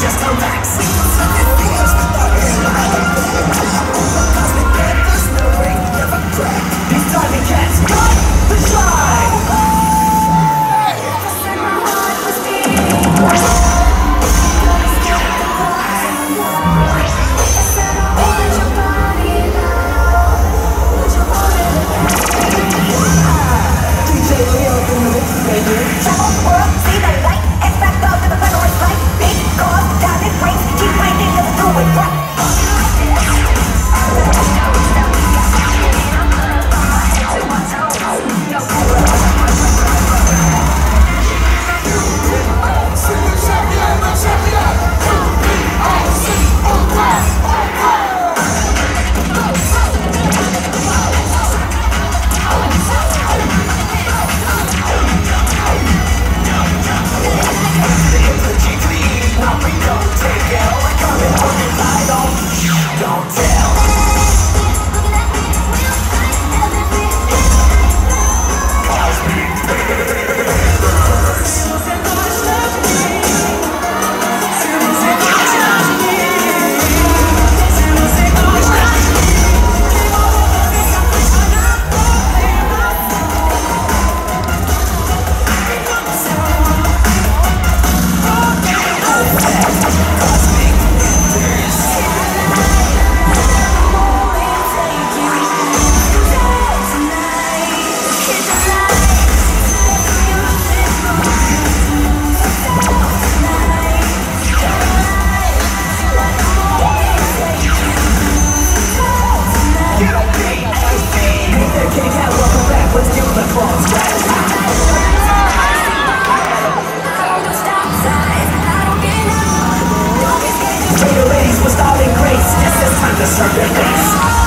just relax. all in grace. Yes, it's time to serve your face.